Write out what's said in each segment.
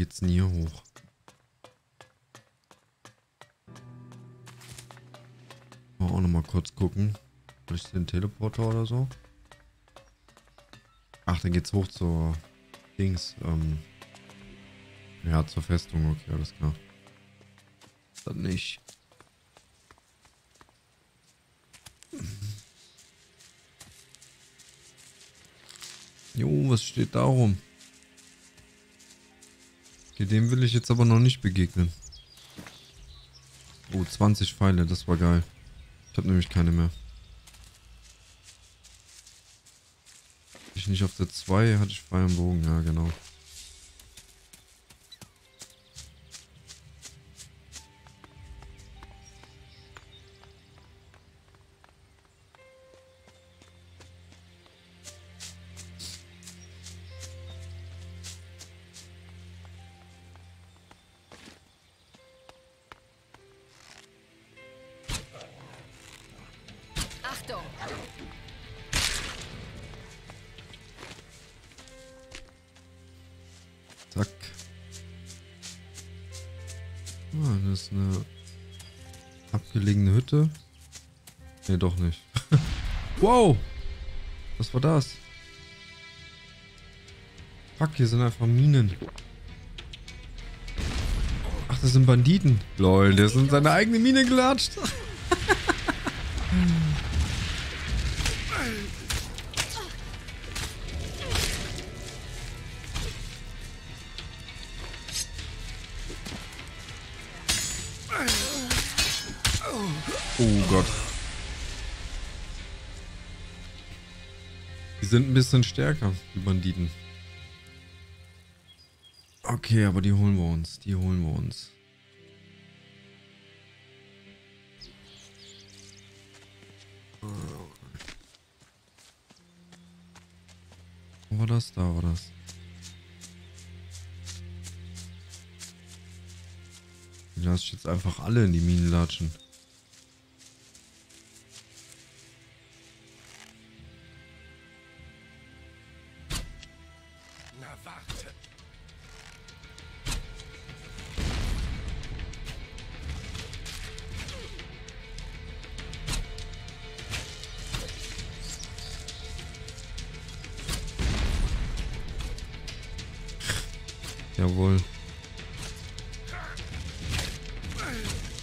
geht's denn hier hoch? Mal auch nochmal kurz gucken. Vielleicht den Teleporter oder so. Ach, dann geht's hoch zur Dings. Ähm ja, zur Festung. Okay, alles klar. Dann nicht. Jo, was steht da rum? Okay, dem will ich jetzt aber noch nicht begegnen. Oh, 20 Pfeile, das war geil. Ich habe nämlich keine mehr. Ich nicht auf der 2, hatte ich freien Bogen, ja genau. Ne, doch nicht. wow! Was war das? Fuck, hier sind einfach Minen. Ach, das sind Banditen. Lol, der ist in seine eigene Mine gelatscht. sind ein bisschen stärker, die Banditen. Okay, aber die holen wir uns. Die holen wir uns. Wo war das? Da war das. Die lasse ich jetzt einfach alle in die Minen latschen.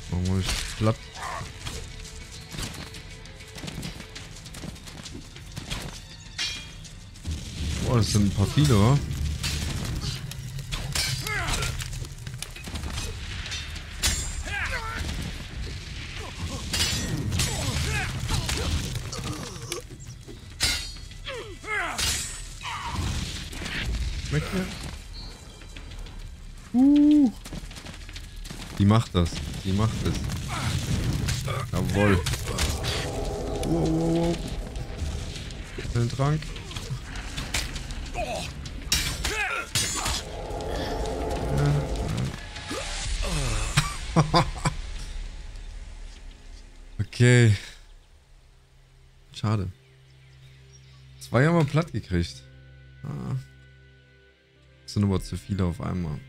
Wir euch platt. Boah, das sind ein paar viele, wa? Macht das. Die macht es. Jawohl. Wow, wow, wow. Den Trank. okay. Schade. Zwei haben wir platt gekriegt. Ah. Sind aber zu viele auf einmal.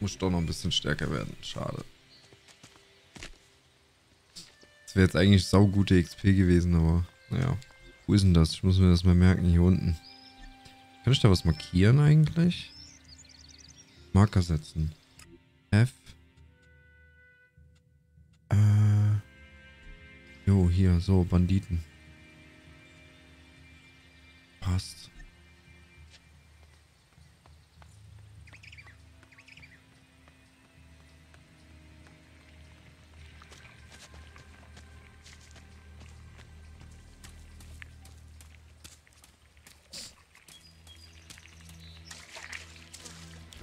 Muss doch noch ein bisschen stärker werden. Schade. Das wäre jetzt eigentlich saugute XP gewesen, aber naja. Wo ist denn das? Ich muss mir das mal merken, hier unten. Kann ich da was markieren eigentlich? Marker setzen. F. Äh. Jo, hier, so, Banditen.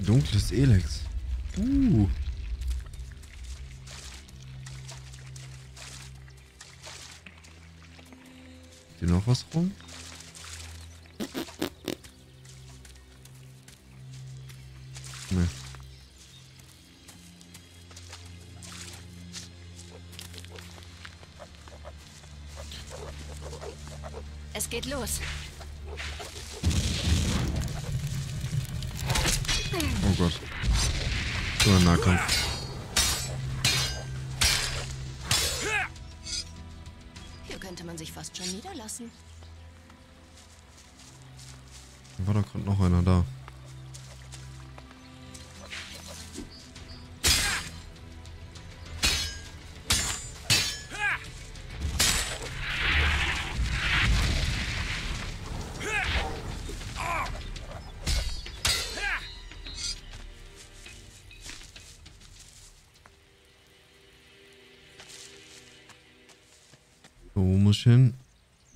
Dunkles Elex. Uh. Hier noch was rum? Ne. Es geht los. Nahkampf. Hier könnte man sich fast schon niederlassen. Da war doch gerade noch einer da.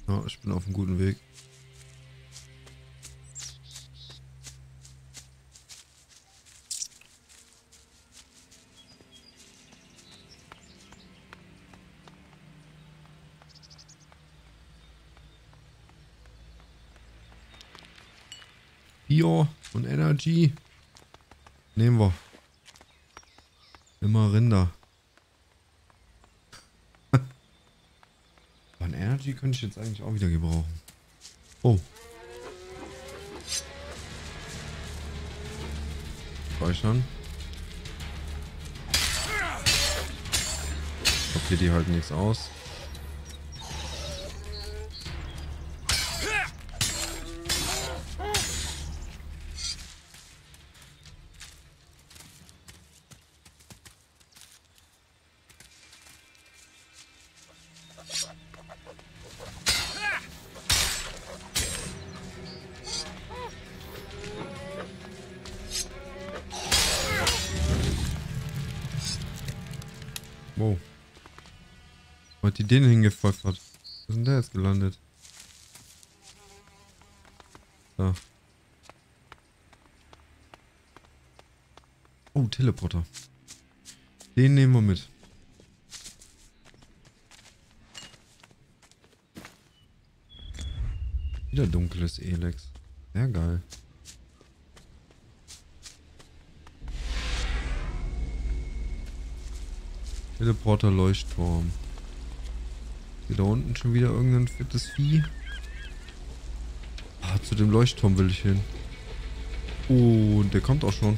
Ja, ich bin auf einem guten Weg. Bio und Energy. Nehmen wir. Immer Rinder. Aber Energy könnte ich jetzt eigentlich auch wieder gebrauchen. Oh. Speichern. Okay, die halten nichts aus. Hingepfeffert? Wo ist denn der jetzt gelandet? Da. Oh, Teleporter. Den nehmen wir mit. Wieder dunkles Elex. Sehr geil. Teleporter Leuchtturm. Hier da unten schon wieder irgendein fettes Vieh. Ah, zu dem Leuchtturm will ich hin. Oh, und der kommt auch schon.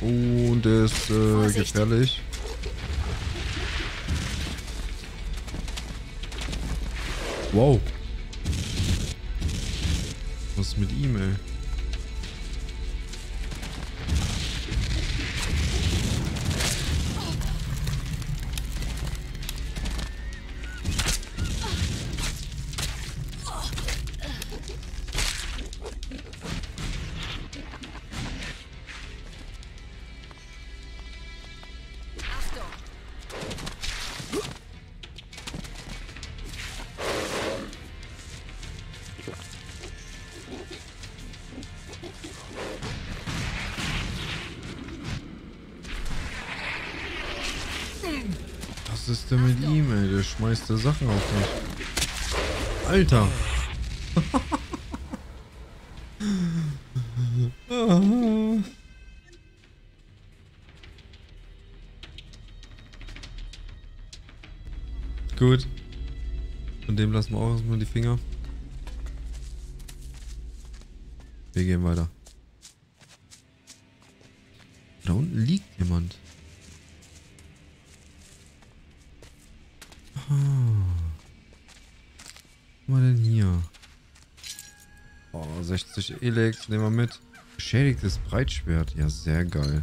Oh, und der ist äh, gefährlich. Wow. Da Sachen auf mich. Alter. Gut. Von dem lassen wir auch erstmal die Finger. Wir gehen weiter. Da unten liegt jemand. Was haben wir denn hier? Oh, 60 Elex, nehmen wir mit. Beschädigtes Breitschwert. Ja, sehr geil.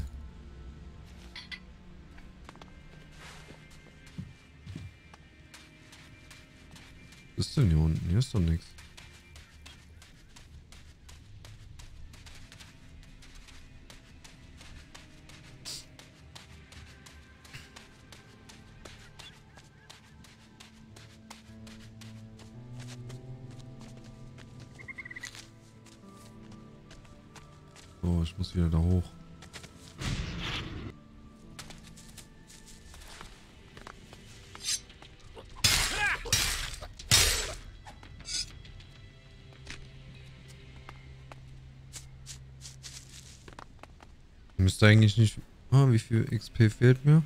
Was ist denn hier unten? Hier ist doch nichts. Wieder da hoch. Müsste eigentlich nicht... Ah, wie viel XP fehlt mir?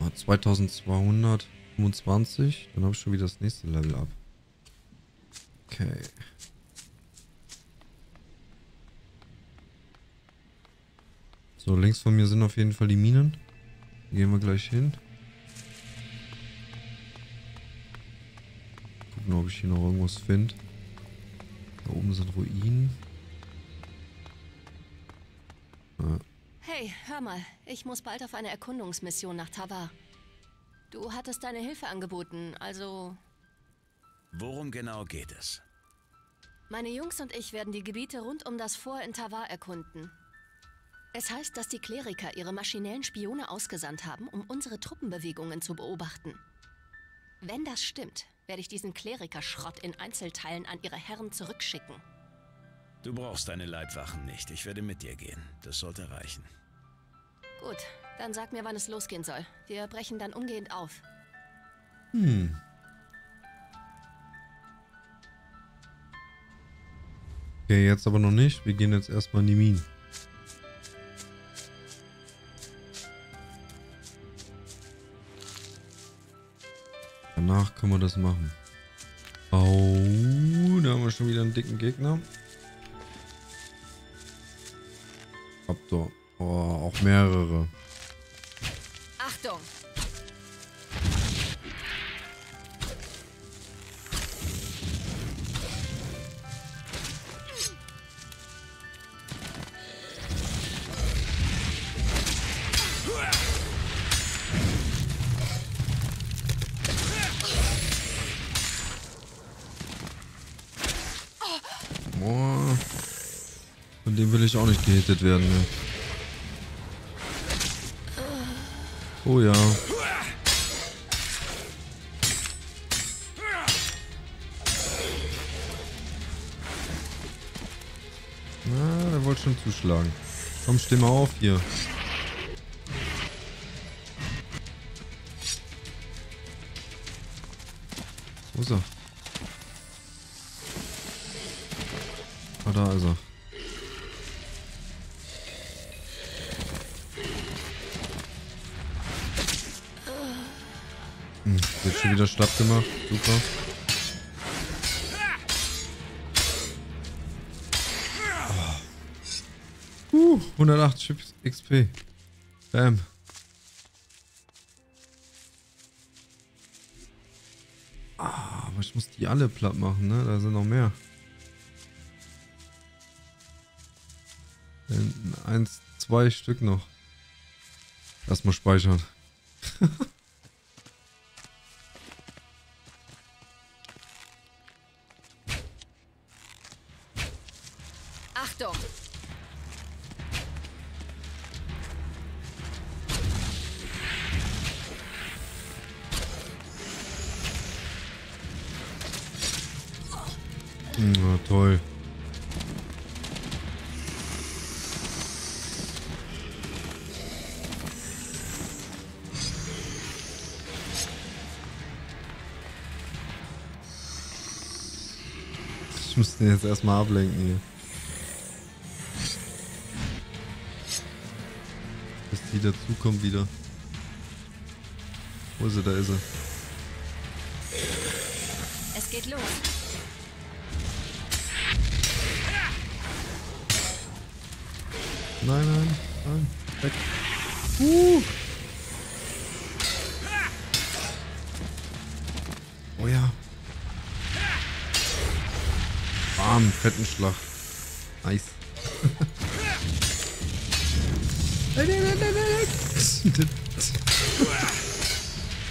Ah, 2200. 25. Dann habe ich schon wieder das nächste Level ab. Okay. So, links von mir sind auf jeden Fall die Minen. Gehen wir gleich hin. Gucken, ob ich hier noch irgendwas finde. Da oben sind Ruinen. Hey, hör mal. Ich muss bald auf eine Erkundungsmission nach Tavar. Du hattest deine Hilfe angeboten, also... Worum genau geht es? Meine Jungs und ich werden die Gebiete rund um das Fort in Tavar erkunden. Es heißt, dass die Kleriker ihre maschinellen Spione ausgesandt haben, um unsere Truppenbewegungen zu beobachten. Wenn das stimmt, werde ich diesen Klerikerschrott in Einzelteilen an ihre Herren zurückschicken. Du brauchst deine Leibwachen nicht. Ich werde mit dir gehen. Das sollte reichen. Gut, dann sag mir, wann es losgehen soll. Wir brechen dann umgehend auf. Hm. Okay, jetzt aber noch nicht. Wir gehen jetzt erstmal in die Minen. Danach können wir das machen. Oh, da haben wir schon wieder einen dicken Gegner. Raptor. Oh, auch mehrere. Achtung! Ich auch nicht gehittet werden. Ne? Oh ja. Na, der wollte schon zuschlagen. Komm, steh mal auf hier. Super. Uh, 108 XP. Bam. Ah, aber ich muss die alle platt machen, ne? Da sind noch mehr. Eins, zwei Stück noch. Erstmal speichern. den jetzt erstmal ablenken hier. Bis die dazukommen wieder. Wo ist er? Da ist er. Es geht los. Nein, nein, nein. Weg. Uh. Bam, fetten Schlag. Nice.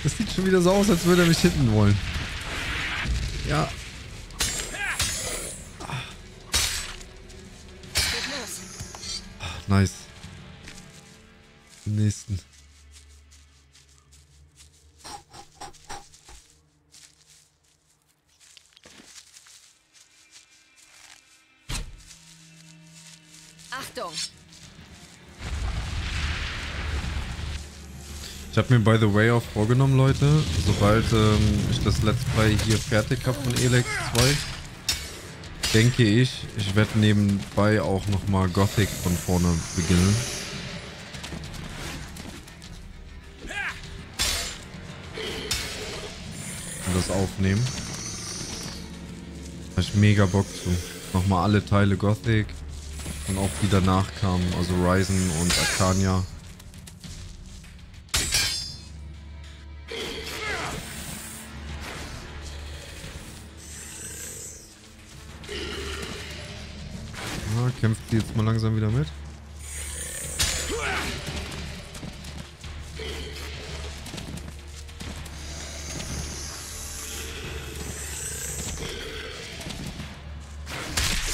Das sieht schon wieder so aus, als würde er mich hitten wollen. Ja. Nice. Den nächsten. Ich habe mir by the way auch vorgenommen, Leute, sobald ähm, ich das Let's Play hier fertig habe von Elex 2, denke ich, ich werde nebenbei auch nochmal Gothic von vorne beginnen. das aufnehmen. Da ich mega Bock zu. Nochmal alle Teile Gothic. Und auch die danach kamen. Also Ryzen und Arcania. Kämpft sie jetzt mal langsam wieder mit?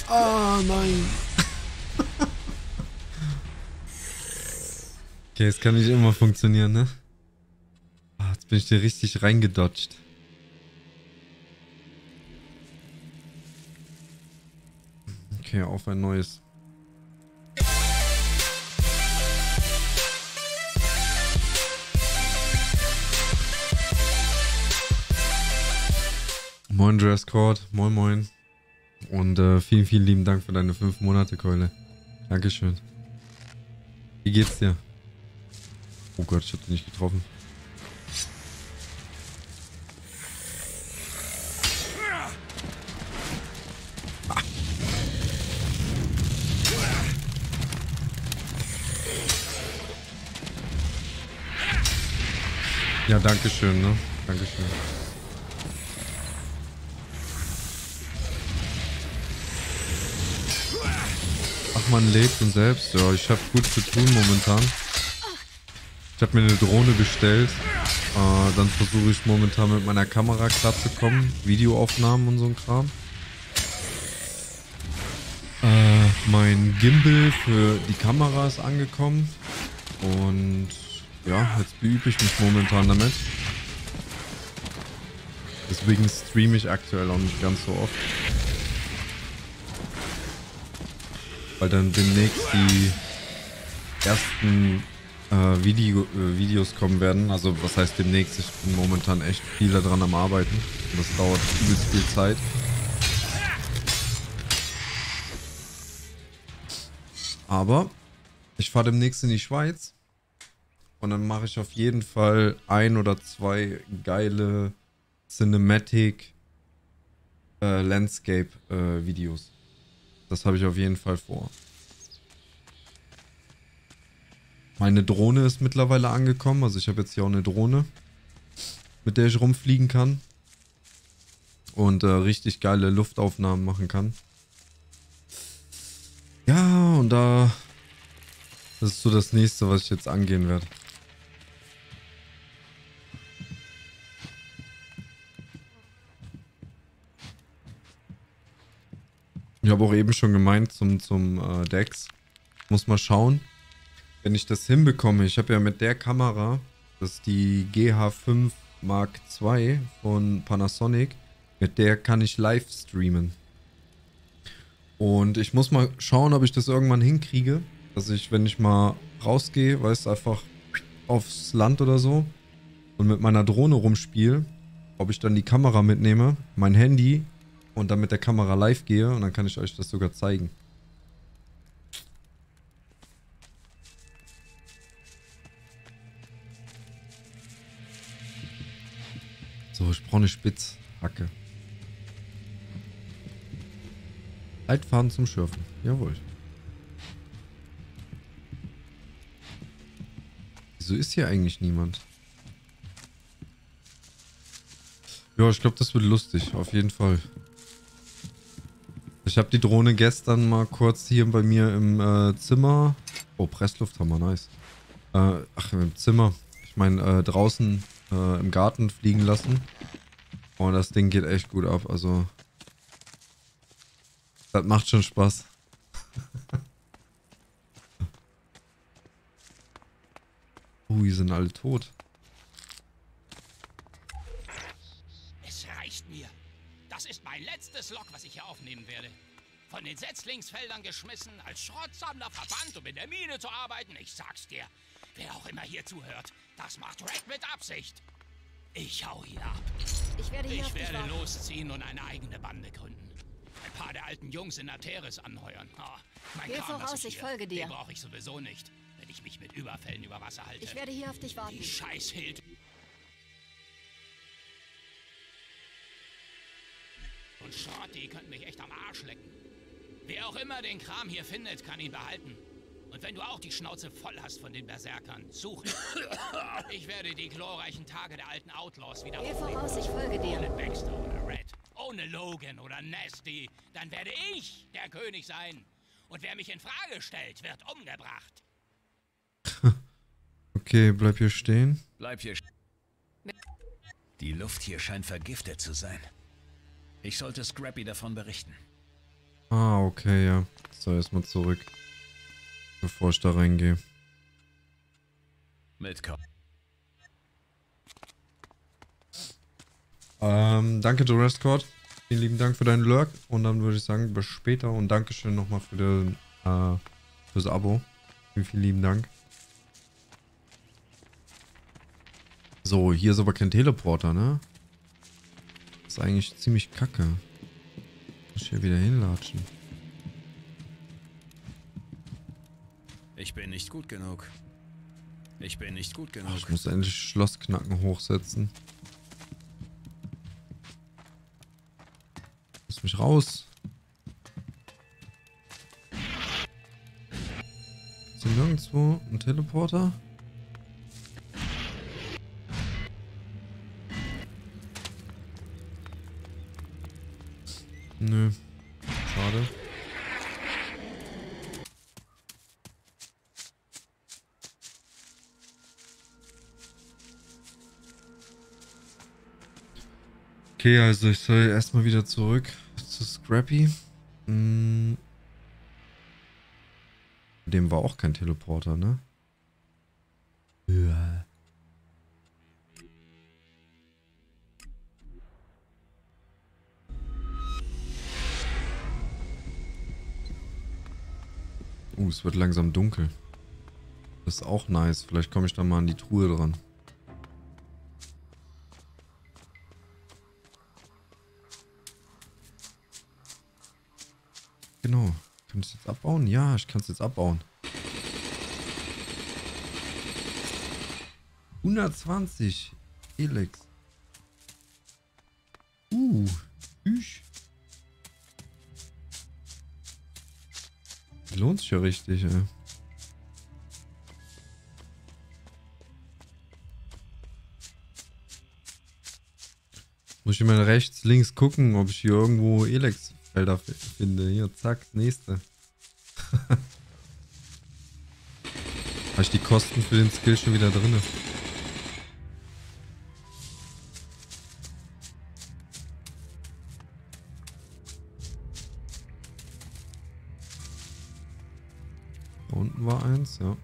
Ah, nein. okay, es kann nicht immer funktionieren, ne? Ah, jetzt bin ich dir richtig reingedodged. Okay, auf ein neues. Moin Dresscode, moin moin. Und äh, vielen, vielen lieben Dank für deine fünf Monate, Keule. Dankeschön. Wie geht's dir? Oh Gott, ich hab dich nicht getroffen. Danke schön, ne? Dankeschön. Ach, man lebt und selbst. Ja, ich habe gut zu tun momentan. Ich habe mir eine Drohne bestellt. Äh, dann versuche ich momentan mit meiner Kamera klarzukommen. Videoaufnahmen und so ein Kram. Äh, mein Gimbal für die Kamera ist angekommen. Und ja, jetzt beübe ich mich momentan damit. Deswegen streame ich aktuell auch nicht ganz so oft. weil dann demnächst die ersten äh, Video, äh, Videos kommen werden. Also was heißt demnächst? Ich bin momentan echt viel daran am Arbeiten. Und das dauert übelst viel Zeit. Aber ich fahre demnächst in die Schweiz. Und dann mache ich auf jeden Fall ein oder zwei geile Cinematic äh, Landscape äh, Videos. Das habe ich auf jeden Fall vor. Meine Drohne ist mittlerweile angekommen. Also ich habe jetzt hier auch eine Drohne, mit der ich rumfliegen kann. Und äh, richtig geile Luftaufnahmen machen kann. Ja, und da... Das ist so das nächste, was ich jetzt angehen werde. Ich habe auch eben schon gemeint zum, zum äh, Dex. Muss mal schauen, wenn ich das hinbekomme. Ich habe ja mit der Kamera, das ist die GH5 Mark II von Panasonic, mit der kann ich live streamen. Und ich muss mal schauen, ob ich das irgendwann hinkriege, dass ich, wenn ich mal rausgehe, weiß einfach aufs Land oder so und mit meiner Drohne rumspiele, ob ich dann die Kamera mitnehme, mein Handy und dann mit der Kamera live gehe und dann kann ich euch das sogar zeigen. So, ich brauche eine Spitzhacke. Leitfaden zum Schürfen. Jawohl. Wieso ist hier eigentlich niemand? Ja, ich glaube, das wird lustig. Auf jeden Fall. Ich habe die Drohne gestern mal kurz hier bei mir im äh, Zimmer. Oh, Pressluft haben wir, nice. Äh, ach, im Zimmer. Ich meine, äh, draußen äh, im Garten fliegen lassen. Und oh, das Ding geht echt gut ab. Also. Das macht schon Spaß. uh, die sind alle tot. Letztes Lok, was ich hier aufnehmen werde. Von den Setzlingsfeldern geschmissen, als Schrottsammler verbannt, um in der Mine zu arbeiten. Ich sag's dir, wer auch immer hier zuhört, das macht Red mit Absicht. Ich hau hier ab. Ich werde hier Ich werde losziehen und eine eigene Bande gründen. Ein paar der alten Jungs in Arteris anheuern. Oh, mein Geh Kram, voraus, ich, ich folge dir. Den brauche ich sowieso nicht, wenn ich mich mit Überfällen über Wasser halte. Ich werde hier auf dich warten. Die Scheißhild Und Schrott, die könnten mich echt am Arsch lecken. Wer auch immer den Kram hier findet, kann ihn behalten. Und wenn du auch die Schnauze voll hast von den Berserkern, such ihn. Ich werde die glorreichen Tage der alten Outlaws wieder Geh voraus, ich folge dir. Ohne Baxter oder Red, ohne Logan oder Nasty, dann werde ich der König sein. Und wer mich in Frage stellt, wird umgebracht. Okay, bleib hier stehen. Bleib hier. Die Luft hier scheint vergiftet zu sein. Ich sollte Scrappy davon berichten. Ah, okay, ja. So, erstmal zurück. Bevor ich da reingehe. Mitkommen. Ähm, danke, Durest Court. Vielen lieben Dank für deinen Lurk. Und dann würde ich sagen, bis später. Und Dankeschön nochmal für den, äh, fürs Abo. Vielen, vielen lieben Dank. So, hier ist aber kein Teleporter, ne? Das ist eigentlich ziemlich kacke. Muss ich hier wieder hinlatschen. Ich bin nicht gut genug. Ich bin nicht gut genug. Ach, ich muss endlich Schlossknacken hochsetzen. Lass mich raus. Ist hier nirgendwo ein Teleporter? Okay, also ich soll erstmal wieder zurück zu Scrappy. Mm. Dem war auch kein Teleporter, ne? Ja. Uh, es wird langsam dunkel. Das ist auch nice. Vielleicht komme ich da mal an die Truhe dran. Genau. Kann ich es jetzt abbauen? Ja, ich kann es jetzt abbauen. 120 Elex. Uh, ich. Lohnt sich ja richtig, ey. Muss ich mal rechts, links gucken, ob ich hier irgendwo Elex-Felder finde. Hier, zack, nächste. Habe ich die Kosten für den Skill schon wieder drin? Da unten war eins, ja.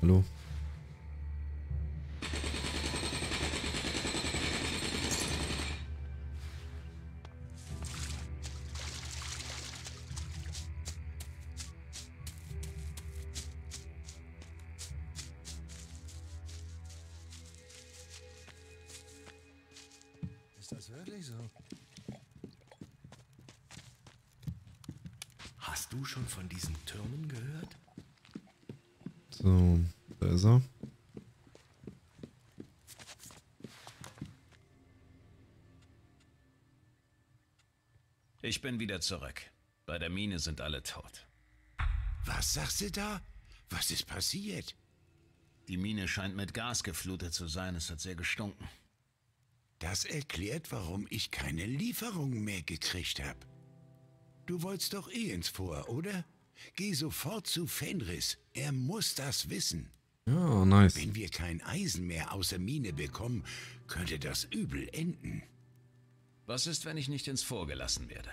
Hallo. Bin wieder zurück. Bei der Mine sind alle tot. Was sagst du da? Was ist passiert? Die Mine scheint mit Gas geflutet zu sein. Es hat sehr gestunken. Das erklärt, warum ich keine Lieferungen mehr gekriegt habe. Du wolltest doch eh ins Vor, oder? Geh sofort zu Fenris. Er muss das wissen. Ja, nice. Wenn wir kein Eisen mehr aus der Mine bekommen, könnte das übel enden. Was ist, wenn ich nicht ins Vor gelassen werde?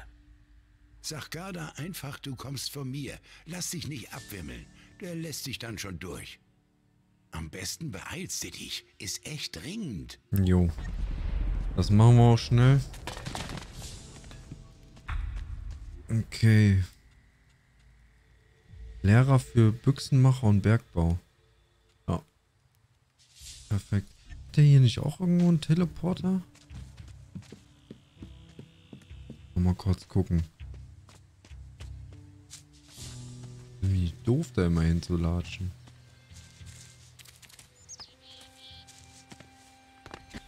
Sag Garda einfach, du kommst von mir. Lass dich nicht abwimmeln. Der lässt sich dann schon durch. Am besten beeilst du dich. Ist echt dringend. Jo. Das machen wir auch schnell. Okay. Lehrer für Büchsenmacher und Bergbau. Ja. Perfekt. Hat der hier nicht auch irgendwo einen Teleporter? Mal kurz gucken. Wie doof da immer hinzulatschen.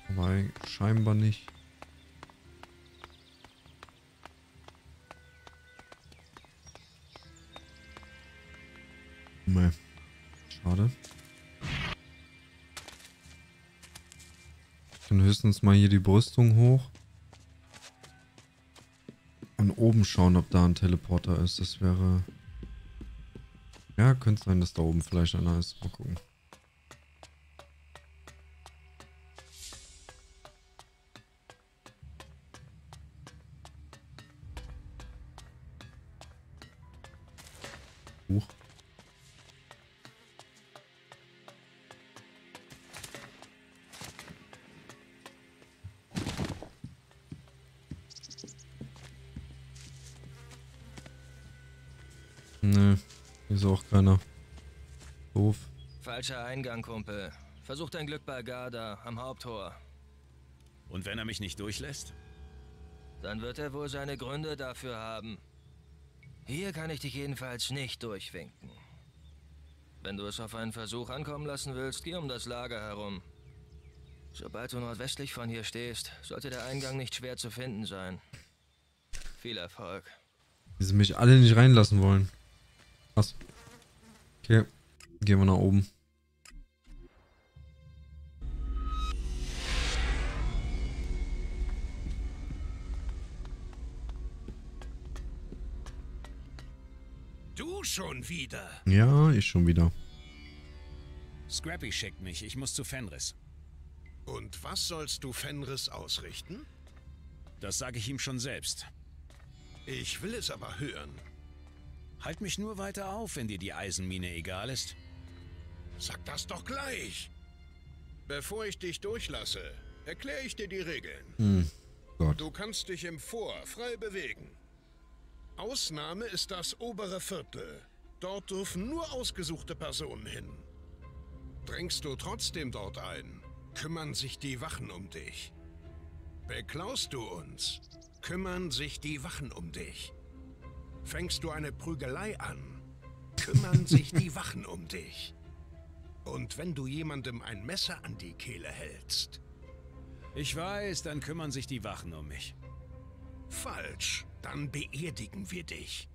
Aber scheinbar nicht. Nee. Schade. Ich kann höchstens mal hier die Brüstung hoch. Und oben schauen, ob da ein Teleporter ist. Das wäre... Ja, könnte sein, dass da oben vielleicht einer ist. Mal gucken. Huch. Hier ist auch keiner. Doof. Falscher Eingang, Kumpel. Versuch dein Glück bei Garda am Haupttor. Und wenn er mich nicht durchlässt? Dann wird er wohl seine Gründe dafür haben. Hier kann ich dich jedenfalls nicht durchwinken. Wenn du es auf einen Versuch ankommen lassen willst, geh um das Lager herum. Sobald du nordwestlich von hier stehst, sollte der Eingang nicht schwer zu finden sein. Viel Erfolg. Die sie mich alle nicht reinlassen wollen. Krass. Okay, gehen wir nach oben. Du schon wieder. Ja, ich schon wieder. Scrappy schickt mich. Ich muss zu Fenris. Und was sollst du Fenris ausrichten? Das sage ich ihm schon selbst. Ich will es aber hören. Halt mich nur weiter auf, wenn dir die Eisenmine egal ist. Sag das doch gleich. Bevor ich dich durchlasse, erkläre ich dir die Regeln. Hm. Gott. Du kannst dich im Vor frei bewegen. Ausnahme ist das obere Viertel. Dort dürfen nur ausgesuchte Personen hin. Drängst du trotzdem dort ein, kümmern sich die Wachen um dich. Beklaust du uns, kümmern sich die Wachen um dich. Fängst du eine Prügelei an, kümmern sich die Wachen um dich. Und wenn du jemandem ein Messer an die Kehle hältst, Ich weiß, dann kümmern sich die Wachen um mich. falsch, dann beerdigen wir dich.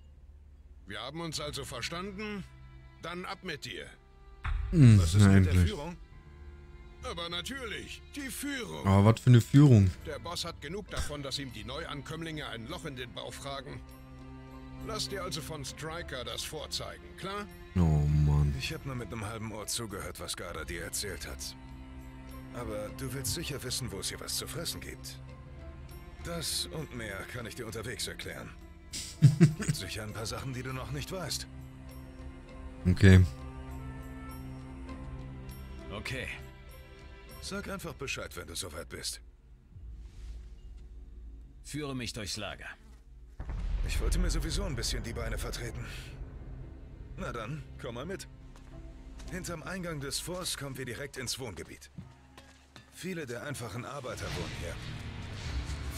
Wir haben uns also verstanden? Dann ab mit dir. Hm, Was ist na mit der. Führung? Aber natürlich, die Führung. Aber was für eine Führung. Der Boss hat genug davon, dass ihm die Neuankömmlinge ein Loch in den Bauch fragen. Lass dir also von Striker das vorzeigen, klar? Oh Mann. Ich habe nur mit einem halben Ohr zugehört, was Garda dir erzählt hat. Aber du willst sicher wissen, wo es hier was zu fressen gibt. Das und mehr kann ich dir unterwegs erklären. Gibt sicher ein paar Sachen, die du noch nicht weißt. Okay. Okay. Sag einfach Bescheid, wenn du soweit bist. Führe mich durchs Lager. Ich wollte mir sowieso ein bisschen die Beine vertreten. Na dann, komm mal mit. Hinterm Eingang des Forts kommen wir direkt ins Wohngebiet. Viele der einfachen Arbeiter wohnen hier.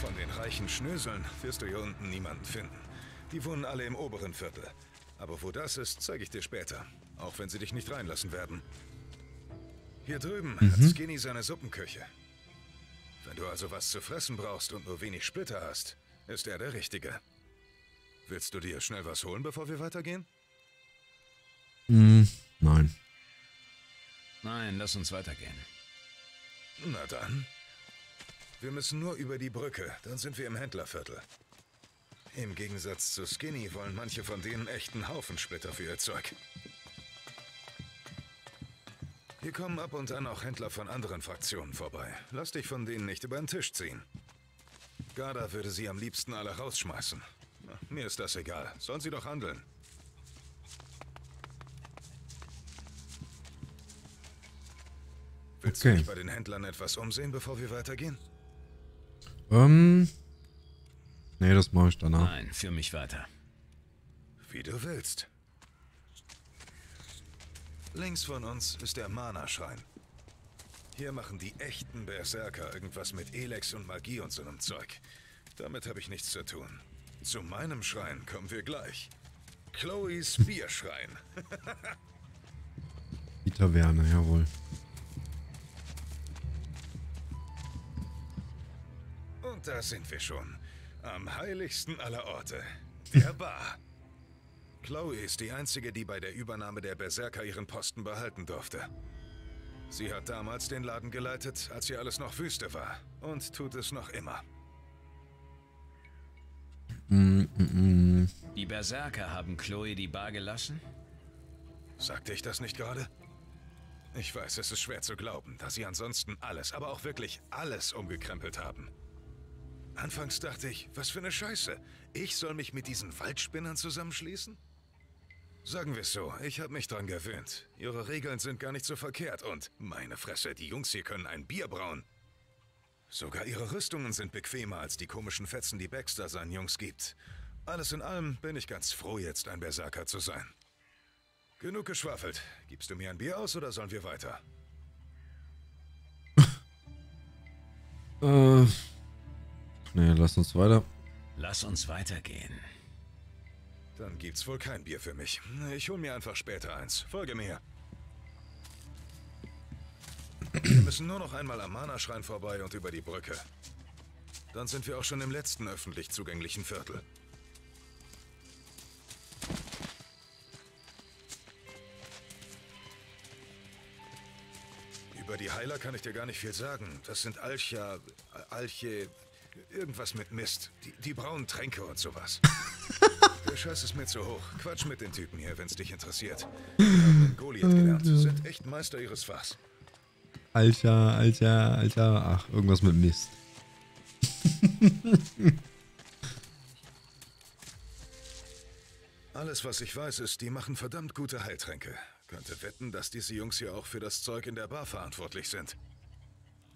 Von den reichen Schnöseln wirst du hier unten niemanden finden. Die wohnen alle im oberen Viertel. Aber wo das ist, zeige ich dir später. Auch wenn sie dich nicht reinlassen werden. Hier drüben hat Skinny seine Suppenküche. Wenn du also was zu fressen brauchst und nur wenig Splitter hast, ist er der Richtige. Willst du dir schnell was holen, bevor wir weitergehen? Hm, nein. Nein, lass uns weitergehen. Na dann. Wir müssen nur über die Brücke, dann sind wir im Händlerviertel. Im Gegensatz zu Skinny wollen manche von denen echten Haufen Splitter für ihr Zeug. Hier kommen ab und an auch Händler von anderen Fraktionen vorbei. Lass dich von denen nicht über den Tisch ziehen. Garda würde sie am liebsten alle rausschmeißen. Mir ist das egal. Sollen sie doch handeln. Willst Okay. du dich bei den Händlern etwas umsehen, bevor wir weitergehen? Ähm. Nee, das mache ich danach. Nein, führ mich weiter. Wie du willst. Links von uns ist der Mana-Schrein. Hier machen die echten Berserker irgendwas mit Elex und Magie und so einem Zeug. Damit habe ich nichts zu tun. Zu meinem Schrein kommen wir gleich. Chloes Bierschrein. Die Taverne, jawohl. da sind wir schon. Am heiligsten aller Orte. Der Bar. Chloe ist die einzige, die bei der Übernahme der Berserker ihren Posten behalten durfte. Sie hat damals den Laden geleitet, als hier alles noch Wüste war. Und tut es noch immer. Mm, mm. Die Berserker haben Chloe die Bar gelassen? Sagte ich das nicht gerade? Ich weiß, es ist schwer zu glauben, dass sie ansonsten alles, aber auch wirklich alles umgekrempelt haben. Anfangs dachte ich, was für eine Scheiße. Ich soll mich mit diesen Waldspinnern zusammenschließen? Sagen wir es so, ich habe mich dran gewöhnt. Ihre Regeln sind gar nicht so verkehrt und, meine Fresse, die Jungs hier können ein Bier brauen. Sogar ihre Rüstungen sind bequemer als die komischen Fetzen, die Baxter seinen Jungs gibt. Alles in allem bin ich ganz froh, jetzt ein Berserker zu sein. Genug geschwafelt. Gibst du mir ein Bier aus oder sollen wir weiter? Äh. Nee, lass uns weiter. Lass uns weitergehen. Dann gibt's wohl kein Bier für mich. Ich hol mir einfach später eins. Folge mir. Wir müssen nur noch einmal am Mana-Schrein vorbei und über die Brücke. Dann sind wir auch schon im letzten öffentlich zugänglichen Viertel. Über die Heiler kann ich dir gar nicht viel sagen. Das sind Alcha, Alche, irgendwas mit Mist. Die, die braunen Tränke und sowas. Der Scheiß ist mir zu hoch. Quatsch mit den Typen hier, wenn's dich interessiert. Wir haben Goliath gelernt. Sind echt Meister ihres Fachs. Alter, Alter, Alter. Ach, irgendwas mit Mist. Alles, was ich weiß, ist, die machen verdammt gute Heiltränke. Könnte wetten, dass diese Jungs hier auch für das Zeug in der Bar verantwortlich sind.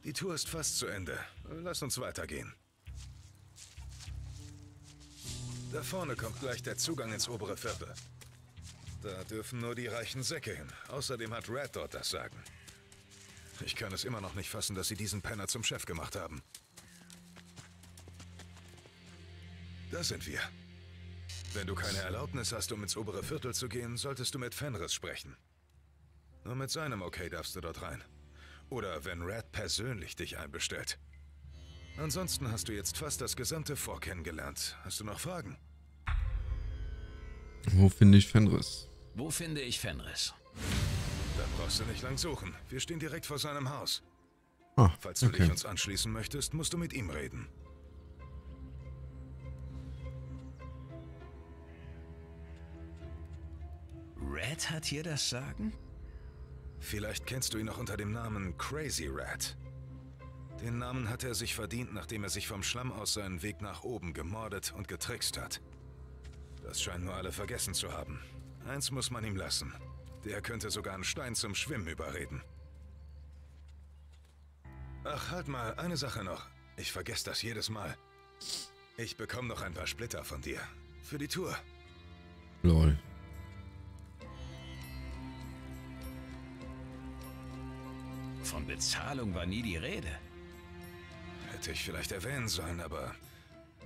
Die Tour ist fast zu Ende. Lass uns weitergehen. Da vorne kommt gleich der Zugang ins obere Viertel. Da dürfen nur die reichen Säcke hin. Außerdem hat Red dort das Sagen. Ich kann es immer noch nicht fassen, dass sie diesen Penner zum Chef gemacht haben. Da sind wir. Wenn du keine Erlaubnis hast, um ins obere Viertel zu gehen, solltest du mit Fenris sprechen. Nur mit seinem Okay darfst du dort rein. Oder wenn Red persönlich dich einbestellt. Ansonsten hast du jetzt fast das gesamte Vor kennengelernt. Hast du noch Fragen? Wo finde ich Fenris? Wo finde ich Fenris? Brauchst du nicht lang suchen. Wir stehen direkt vor seinem Haus. Ah, Falls du okay. dich uns anschließen möchtest, musst du mit ihm reden. Red hat hier das Sagen? Vielleicht kennst du ihn noch unter dem Namen Crazy Rat. Den Namen hat er sich verdient, nachdem er sich vom Schlamm aus seinen Weg nach oben gemordet und getrickst hat. Das scheinen nur alle vergessen zu haben. Eins muss man ihm lassen. Der könnte sogar einen Stein zum Schwimmen überreden. Ach, halt mal, eine Sache noch. Ich vergesse das jedes Mal. Ich bekomme noch ein paar Splitter von dir. Für die Tour. Lol. Von Bezahlung war nie die Rede. Hätte ich vielleicht erwähnen sollen, aber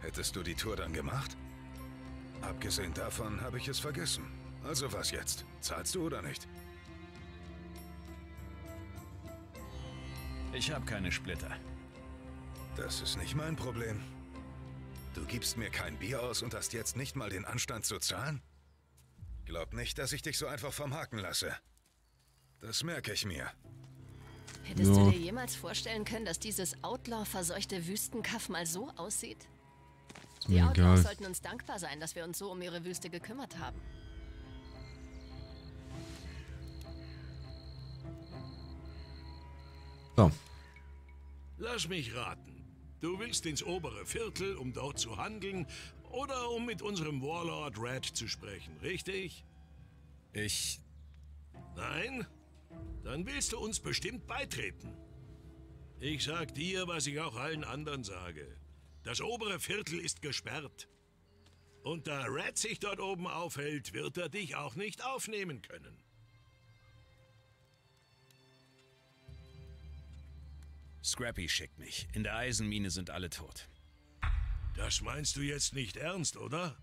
hättest du die Tour dann gemacht? Abgesehen davon habe ich es vergessen. Also was jetzt? Zahlst du oder nicht? Ich habe keine Splitter. Das ist nicht mein Problem. Du gibst mir kein Bier aus und hast jetzt nicht mal den Anstand zu zahlen? Glaub nicht, dass ich dich so einfach vom Haken lasse. Das merke ich mir. Hättest Ja. du dir jemals vorstellen können, dass dieses Outlaw-verseuchte Wüstenkaff mal so aussieht? Die Outlaws sollten uns dankbar sein, dass wir uns so um ihre Wüste gekümmert haben. So. Lass mich raten. Du willst ins obere Viertel, um dort zu handeln oder um mit unserem Warlord Red zu sprechen, richtig? Ich. Nein? Dann willst du uns bestimmt beitreten. Ich sag dir, was ich auch allen anderen sage. Das obere Viertel ist gesperrt. Und da Red sich dort oben aufhält, wird er dich auch nicht aufnehmen können. Scrappy schickt mich. In der Eisenmine sind alle tot. Das meinst du jetzt nicht ernst, oder?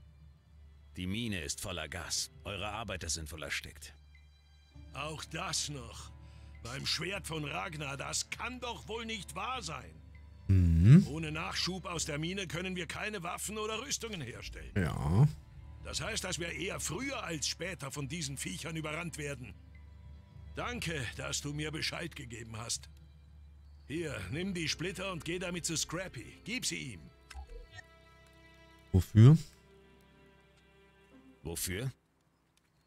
Die Mine ist voller Gas. Eure Arbeiter sind wohl erstickt. Auch das noch. Beim Schwert von Ragnar, das kann doch wohl nicht wahr sein. Mhm. Ohne Nachschub aus der Mine können wir keine Waffen oder Rüstungen herstellen. Ja. Das heißt, dass wir eher früher als später von diesen Viechern überrannt werden. Danke, dass du mir Bescheid gegeben hast. Hier, nimm die Splitter und geh damit zu Scrappy. Gib sie ihm. Wofür? Wofür?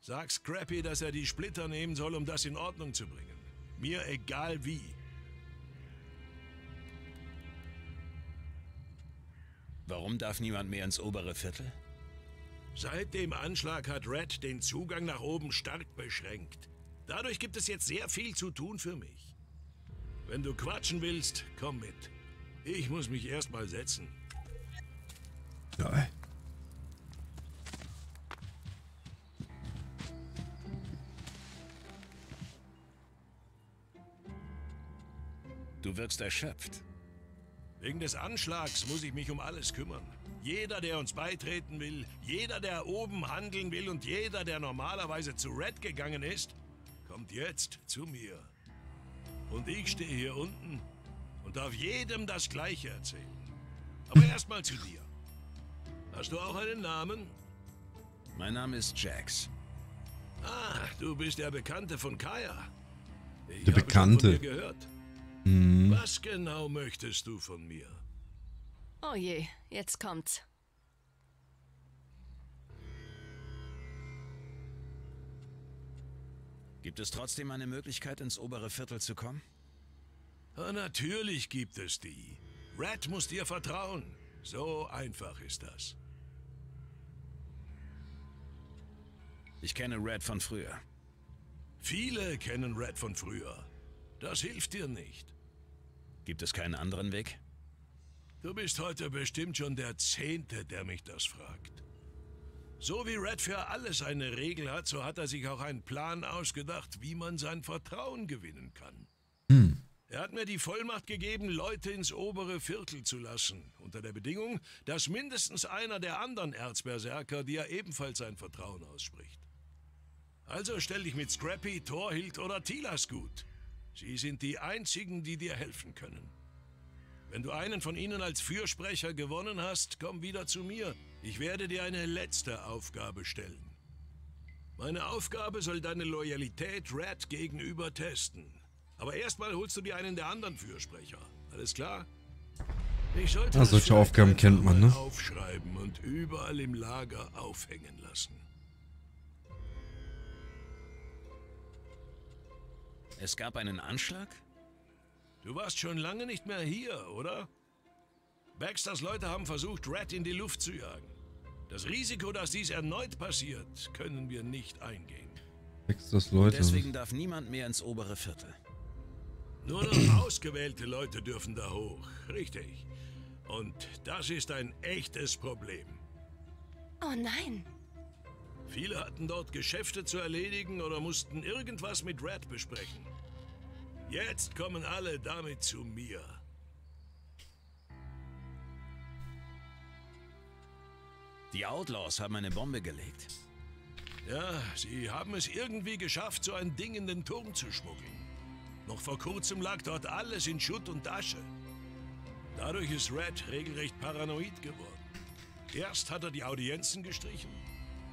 Sag Scrappy, dass er die Splitter nehmen soll, um das in Ordnung zu bringen. Mir egal wie. Warum darf niemand mehr ins obere Viertel? Seit dem Anschlag hat Red den Zugang nach oben stark beschränkt. Dadurch gibt es jetzt sehr viel zu tun für mich. Wenn du quatschen willst, komm mit. Ich muss mich erstmal setzen. Ja. Du wirkst erschöpft. Wegen des Anschlags muss ich mich um alles kümmern. Jeder, der uns beitreten will, jeder, der oben handeln will und jeder, der normalerweise zu Red gegangen ist, kommt jetzt zu mir. Und ich stehe hier unten und darf jedem das Gleiche erzählen. Aber erstmal zu dir. Hast du auch einen Namen? Mein Name ist Jax. Ah, du bist der Bekannte von Kaya. Ich Der Bekannte. Gehört. Mhm. Was genau möchtest du von mir? Oh je, jetzt kommt's. Gibt es trotzdem eine Möglichkeit, ins obere Viertel zu kommen? Ah, natürlich gibt es die. Red muss dir vertrauen. So einfach ist das. Ich kenne Red von früher. Viele kennen Red von früher. Das hilft dir nicht. Gibt es keinen anderen Weg? Du bist heute bestimmt schon der Zehnte, der mich das fragt. So wie Red für alles eine Regel hat, so hat er sich auch einen Plan ausgedacht, wie man sein Vertrauen gewinnen kann. Hm. Er hat mir die Vollmacht gegeben, Leute ins obere Viertel zu lassen, unter der Bedingung, dass mindestens einer der anderen Erzberserker dir ebenfalls sein Vertrauen ausspricht. Also stell dich mit Scrappy, Thorhild oder Tilas gut. Sie sind die einzigen, die dir helfen können. Wenn du einen von ihnen als Fürsprecher gewonnen hast, komm wieder zu mir. Ich werde dir eine letzte Aufgabe stellen. Meine Aufgabe soll deine Loyalität Red gegenüber testen. Aber erstmal holst du dir einen der anderen Fürsprecher. Alles klar? Ich sollte Ah, das solche Aufgaben kennt man, ne? Aufschreiben und überall im Lager aufhängen lassen. Es gab einen Anschlag? Du warst schon lange nicht mehr hier, oder? Baxters Leute haben versucht, Red in die Luft zu jagen. Das Risiko, dass dies erneut passiert, können wir nicht eingehen. Extras Leute. Deswegen darf niemand mehr ins obere Viertel. Nur noch ausgewählte Leute dürfen da hoch. Richtig. Und das ist ein echtes Problem. Oh nein. Viele hatten dort Geschäfte zu erledigen oder mussten irgendwas mit Red besprechen. Jetzt kommen alle damit zu mir. Die Outlaws haben eine Bombe gelegt. Ja, sie haben es irgendwie geschafft, so ein Ding in den Turm zu schmuggeln. Noch vor kurzem lag dort alles in Schutt und Asche. Dadurch ist Red regelrecht paranoid geworden. Erst hat er die Audienzen gestrichen,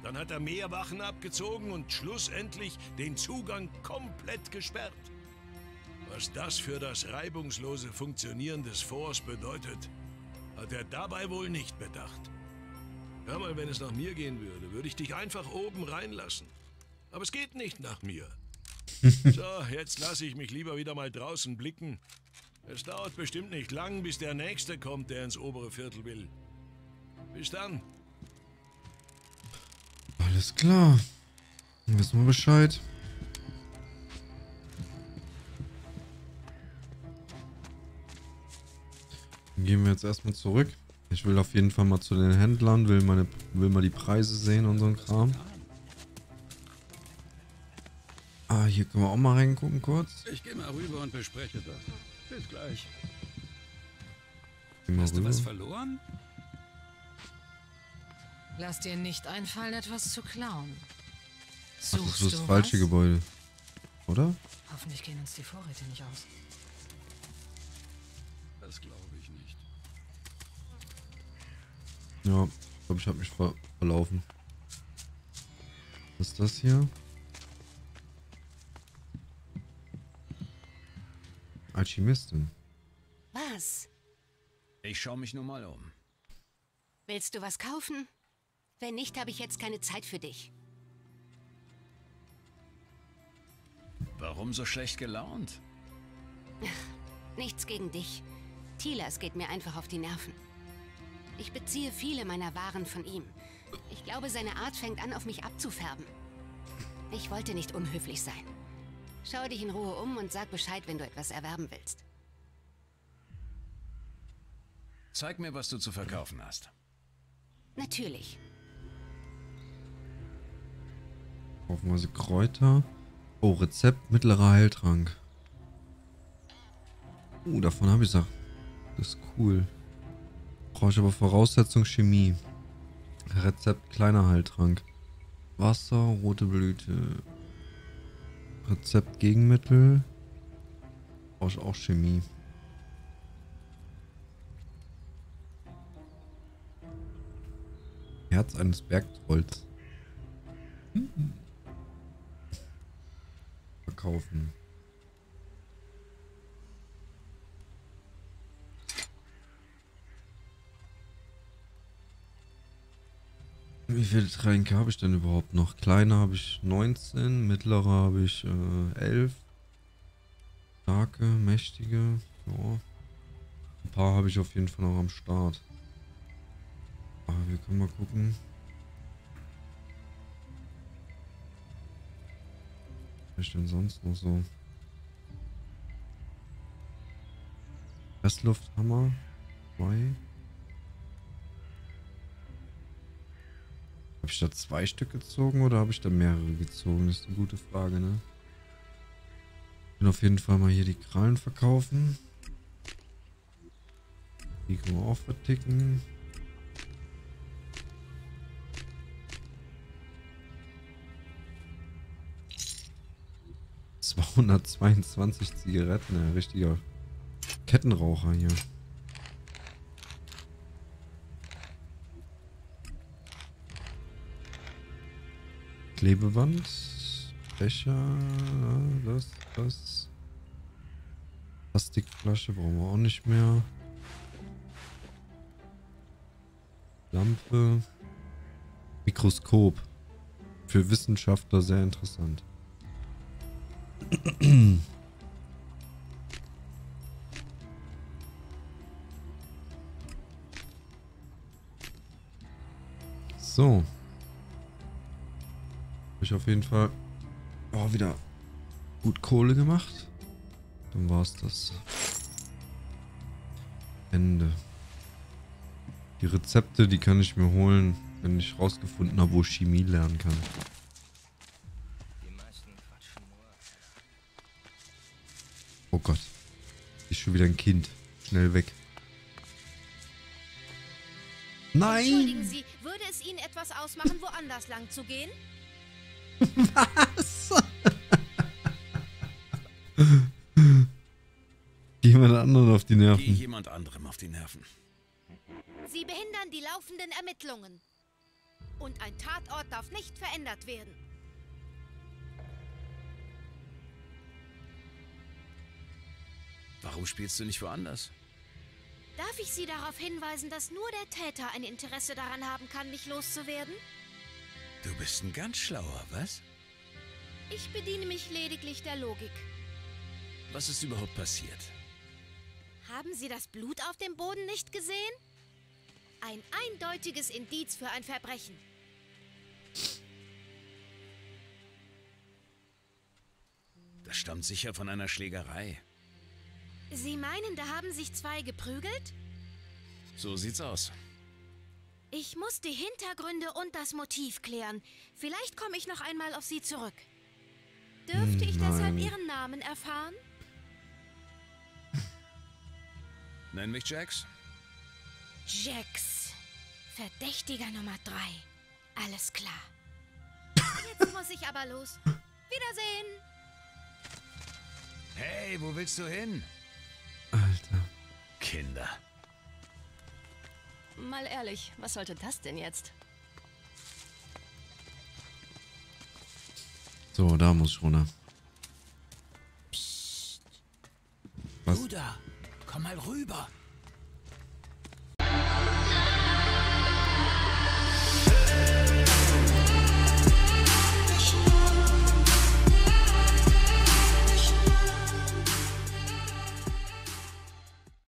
dann hat er mehr Wachen abgezogen und schlussendlich den Zugang komplett gesperrt. Was das für das reibungslose Funktionieren des Forts bedeutet, hat er dabei wohl nicht bedacht. Hör mal, wenn es nach mir gehen würde, würde ich dich einfach oben reinlassen. Aber es geht nicht nach mir. so, jetzt lasse ich mich lieber wieder mal draußen blicken. Es dauert bestimmt nicht lang, bis der Nächste kommt, der ins obere Viertel will. Bis dann. Alles klar. Dann wissen wir Bescheid. Dann gehen wir jetzt erstmal zurück. Ich will auf jeden Fall mal zu den Händlern, will, meine, will mal die Preise sehen und so ein Kram. Ah, hier können wir auch mal reingucken kurz. Ich gehe mal rüber und bespreche das. Bis gleich. Hast du was rüber. verloren? Lass dir nicht einfallen, etwas zu klauen. Ach, das Suchst ist das falsche was? Gebäude. Oder? Hoffentlich gehen uns die Vorräte nicht aus. Das glaube ich nicht. Ja, ich glaube, ich habe mich ver verlaufen. Was ist das hier? Alchemistin. Was? Ich schaue mich nur mal um. Willst du was kaufen? Wenn nicht, habe ich jetzt keine Zeit für dich. Warum so schlecht gelaunt? Nichts gegen dich. Tilas geht mir einfach auf die Nerven. Ich beziehe viele meiner Waren von ihm. Ich glaube, seine Art fängt an, auf mich abzufärben. Ich wollte nicht unhöflich sein. Schau dich in Ruhe um und sag Bescheid, wenn du etwas erwerben willst. Zeig mir, was du zu verkaufen hast. Natürlich. Haufenweise Kräuter. Oh, Rezept mittlerer Heiltrank. Uh, davon habe ich Sachen. Das ist cool. Brauche ich aber Voraussetzung Chemie. Rezept kleiner Heiltrank. Wasser, rote Blüte. Rezept Gegenmittel. Brauche ich auch Chemie. Herz eines Bergtrolls. Hm. Verkaufen. Wie viele Tränke habe ich denn überhaupt noch? Kleine habe ich 19, mittlere habe ich äh, 11. Starke, mächtige. Ja. Ein paar habe ich auf jeden Fall noch am Start. Aber wir können mal gucken. Was ist denn sonst noch so? Presslufthammer. Zwei. Habe ich da zwei Stück gezogen oder habe ich da mehrere gezogen? Das ist eine gute Frage, ne? Ich will auf jeden Fall mal hier die Krallen verkaufen. Die können wir auch verticken. ...222 Zigaretten, ein richtiger Kettenraucher hier. Klebeband. Becher. Das, das. Plastikflasche brauchen wir auch nicht mehr. Lampe. Mikroskop. Für Wissenschaftler sehr interessant. So. Ich auf jeden Fall oh, wieder gut Kohle gemacht. Dann war es das. Ende. Die Rezepte, die kann ich mir holen, wenn ich rausgefunden habe, wo ich Chemie lernen kann. Oh Gott. Ist schon wieder ein Kind. Schnell weg. Nein! Entschuldigen Sie, würde es Ihnen etwas ausmachen, woanders lang zu gehen? Was? Geh jemand anderen auf die Geh Nerven. jemand anderem auf die Nerven. Sie behindern die laufenden Ermittlungen. Und ein Tatort darf nicht verändert werden. Warum spielst du nicht woanders? Darf ich Sie darauf hinweisen, dass nur der Täter ein Interesse daran haben kann, mich loszuwerden? Du bist ein ganz schlauer, was? Ich bediene mich lediglich der Logik. Was ist überhaupt passiert? Haben Sie das Blut auf dem Boden nicht gesehen? Ein eindeutiges Indiz für ein Verbrechen. Das stammt sicher von einer Schlägerei. Sie meinen, da haben sich zwei geprügelt? So sieht's aus. Ich muss die Hintergründe und das Motiv klären. Vielleicht komme ich noch einmal auf Sie zurück. Dürfte ich deshalb Nein. Ihren Namen erfahren? Nenn mich Jax. Jax. Verdächtiger Nummer drei. Alles klar. Jetzt muss ich aber los. Wiedersehen. Hey, wo willst du hin? Alter. Kinder. Mal ehrlich, was sollte das denn jetzt? So, da muss ich runter. Was? Du da, komm mal rüber.